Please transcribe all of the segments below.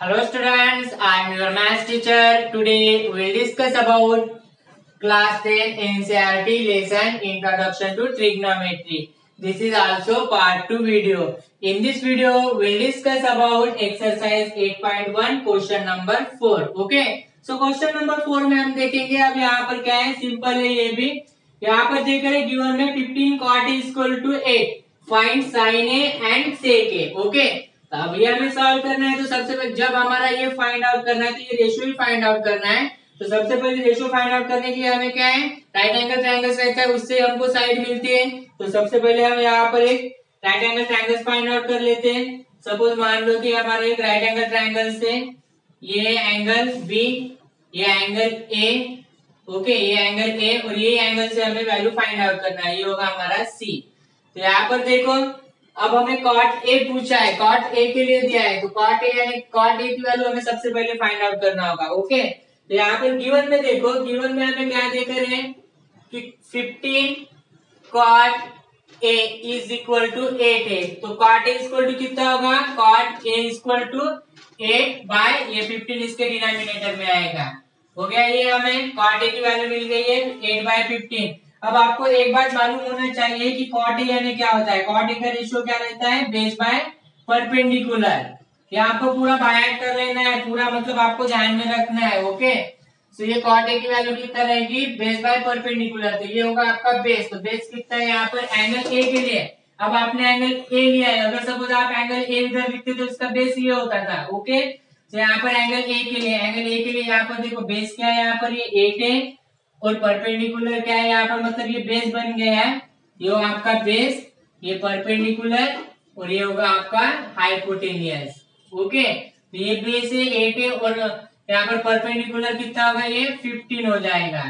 Hello students, I am your math teacher. Today we will discuss about class 10 NCERT lesson Introduction to Trigonometry. This is also part 2 video. In this video we will discuss about exercise 8.1 question number 4. Okay. So question number 4 में हम देखेंगे अब यहाँ पर क्या है simple है ये भी यहाँ पर देख रहे गिवन में 15 cot is equal to 8. Find sin A and sec A. Okay. तो ये हमें सॉल्व करना है तो सबसे पहले जब हमारा ये फाइंड आउट करना है तो ये रेशियो ही फाइंड आउट करना है। तो सबसे पहले रेशियो फाइंड आउट करने के लिए हमें क्या है? राइट एंगल ट्रायंगल रहता है, उससे हमको साइड मिलती है। तो सबसे पहले हम यहाँ पर एक right angle triangle find out कर लेते हैं। सपोज़ मान लो कि हमारा एक राइट एंगल ट्रायंगल से ये एंगल बी ये एंगल ए ओके ये एंगल ए और ये एंगल से हमें वैल्यू फाइंड आउट करना है, ये होगा हमारा सी तो यहाँ पर देखो अब हमें कॉट ए पूछा है। कॉट ए के लिए दिया है। तो कॉट ए यानी कॉट ए की वैल्यू हमें सबसे पहले फाइंड आउट करना होगा ओके तो यहाँ पर गिवन में देखो गिवन में हमें क्या देख रहे हैं? कि 15 cot A is equal to eight A तो कॉट ए इक्वल टू कितना होगा? Cot A equal to eight by ये 15 इसके डिनोमिनेटर में आएगा। हो गया ये हमें कॉट ए की वैल्यू मिल गई है एट बाय फिफ्टीन अब आपको एक बात मालूम होना चाहिए कि कॉट यानी क्या होता है? कॉट का रेशियो क्या रहता है? बेस बाय परपेंडिकुलर ये आपको पूरा बायट कर लेना है, पूरा मतलब आपको ध्यान में रखना है ओके सो ये कॉट की वैल्यू कितना रहेगी? बेस बाय परपेंडिकुलर तो ये होगा आपका बेस तो बेस कितना है यहाँ पर? एंगल ए के लिए. अब आपने एंगल ए लिया है. अगर सपोज़ आप एंगल ए इधर लिखते तो इसका बेस ये होता था ओके तो यहाँ पर एंगल ए के लिए एंगल ए के लिए यहाँ पर देखो बेस क्या है यहाँ पर? ये एट है और परपेंडिकुलर क्या है यहाँ पर? मतलब ये बेस बन गया है। ये होगा आपका बेस ये परपेंडिकुलर और ये होगा आपका हाइपोटेनियस ओके तो ये बेस है एट है और यहाँ पर परपेंडिकुलर कितना होगा? ये फिफ्टीन हो जाएगा।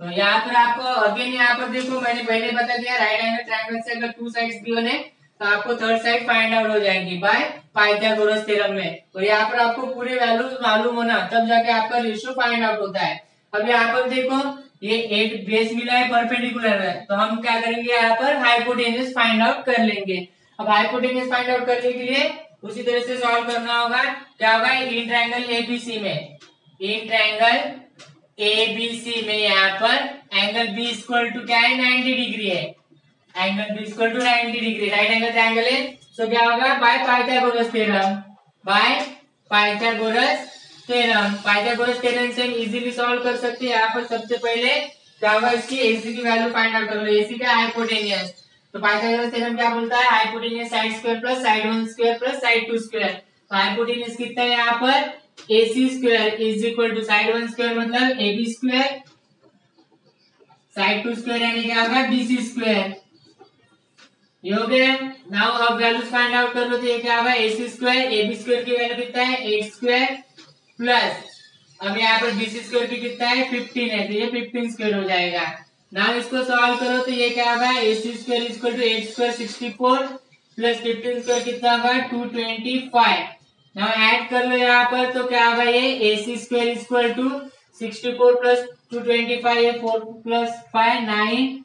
तो यहाँ पर आपको अगेन यहाँ पर देखो, मैंने पहले बता दिया राइट एंगल ट्रायंगल से अगर टू साइड्स गिवन है तो आपको थर्ड साइड फाइंड आउट हो जाएगी बाय पाइथागोरस थ्योरम में। और यहाँ पर आपको पूरे वैल्यूज़ मालूम होना, तब जाके आपका रेशियो फाइंड आउट होता है। अब यहाँ पर देखो ये एक बेस मिला है परपेंडिकुलर है। तो हम क्या करेंगे यहाँ पर? हाइपोटेनियस फाइंड आउट कर लेंगे। अब हाइपोटेनियस फाइंड आउट करने के लिए उसी तरह से सॉल्व करना होगा। क्या होगा? इन ट्रायंगल एबीसी में। इन ट्रायंगल एबीसी में यहाँ पर एंगल बी इक्वल टू क्या है? 90 डिग्री है। Angle B equal to 90 degree right angle triangle है। सो क्या होगा? By Pythagoras theorem by Pythagoras theorem Pythagoras theorem से इजीली सॉल्व कर सकते हैं। यहाँ पर सबसे पहले क्या होगा इसकी एसी की वैल्यू फाइंड आउट कर लो। एसी का हाइपोटेनियस तो पाइथागोरस थ्योरम क्या बोलता है? Hypotenuse side square plus side one square plus side two square तो हाइपोटेनियस कितना है यहाँ पर? AC square is equal to side one square मतलब A B square side two square यानी क्या होगा? बीसी स्क्वायर नाउ अब वैल्यूज़ फाइंड आउट कर लो तो ये क्या होगा? A C square A B square की वैल्यू कितना है? एट स्क्वायर प्लस, अब यहाँ पर बीसी स्क्वायर की कितना है? फिफ्टीन है तो ये फिफ्टीन स्क्वायर हो जाएगा। नाउ इसको सॉल्व करो तो ये क्या होगा A C square equal to eight square sixty four plus fifteen square कितना होगा two twenty five now add कर लो यहाँ पर तो क्या होगा ये? A C square equal to sixty four plus two twenty five ये फोर प्लस फाइव नाइन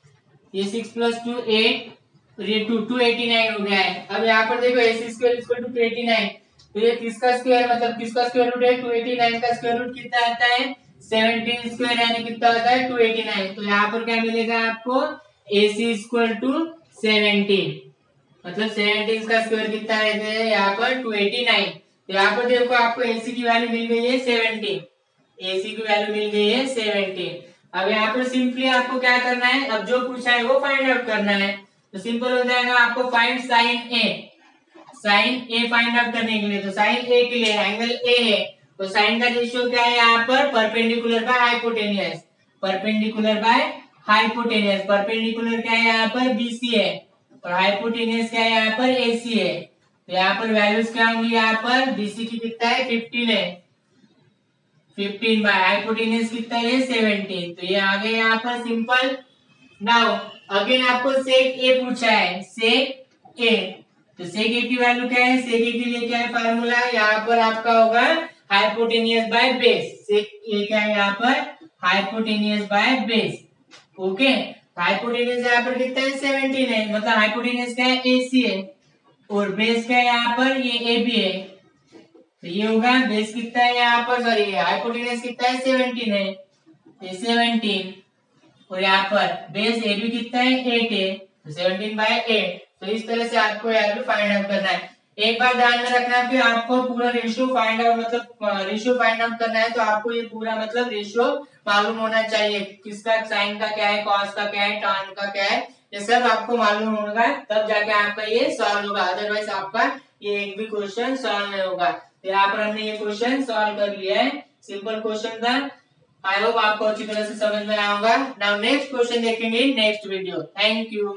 ये सिक्स प्लस टू एट ये टू टू एटी नाइन हो गया है। अब यहाँ पर देखो A C square equal to eighty nine तो ये किसका स्क्वायर मतलब किसका स्क्वायर रूट है? टू एटी नाइन का स्क्वायर रूट कितना आता है? सेवनटीन स्क्वायर यानी कितना होता है? टू एटी नाइन तो यहाँ पर क्या मिलेगा आपको? A C equal to seventeen मतलब सेवनटीन का स्क्वायर कितना रहता है यहाँ पर टू एटी नाइन तो यहाँ पर देखो आपको एसी की वैल्यू मिल गई है सेवनटीन एसी की वैल्यू मिल गई है सेवनटीन अब यहाँ पर सिंपली आपको क्या करना है? अब जो पूछा है वो फाइंड आउट करना है. तो सिंपल हो जाएगा आपको find sine A sine A find out करने के लिए तो साइन ए के लिए एंगल ए है। तो साइन का रेशियो क्या है यहाँ पर? Perpendicular by hypotenuse perpendicular by hypotenuse perpendicular क्या है यहाँ पर? बीसी है। और हाइपोटेनियस क्या है यहाँ पर? एसी है। तो यहाँ पर वैल्यूज़ क्या होंगी यहाँ पर? बीसी की कितना है? फिफ्टीन है। फिफ्टीन बाय हाइपोटेनियस कितना है? सेवनटीन तो ये आ गया यहाँ पर सिंपल नाउ अगेन आपको सेक ए पूछा है। सेक ए तो ए की वैल्यू क्या है? ए के लिए क्या है फार्मूला यहाँ पर आपका होगा हाइपोटेनियस बाय बेस ए क्या है यहाँ पर? Hypotenuse by base okay hypotenuse यहाँ पर कितना है? सेवनटीन है मतलब हाइपोटेनियस क्या है? ए सी है. और बेस क्या है यहाँ पर? ये ए बी है. तो ये होगा बेस कितना है यहाँ पर? सॉरी हाइपोटेनस कितना है? सेवनटीन है ये सेवनटीन और यहाँ पर बेस ए भी कितना है? एट है. तो सेवनटीन बाय एट तो इस तरह से आपको पे फाइंड आउट करना है। एक बार ध्यान में रखना है कि आपको पूरा रेशियो फाइंड आउट मतलब रेशियो फाइंड आउट करना है तो आपको ये पूरा मतलब रेशियो मालूम होना चाहिए। किसका साइन का क्या है कॉस का क्या है टर्न का क्या है, ये सब आपको मालूम होगा। तब जाके आपका ये सॉल्व होगा। अदरवाइज़ आपका ये एक भी क्वेश्चन सॉल्व नहीं होगा। तो यहाँ पर हमने ये क्वेश्चन सॉल्व कर लिया है। सिंपल क्वेश्चन था। आई होप आपको अच्छी तरह से समझ में आऊँगा नाउ नेक्स्ट क्वेश्चन देखेंगे। Next video thank you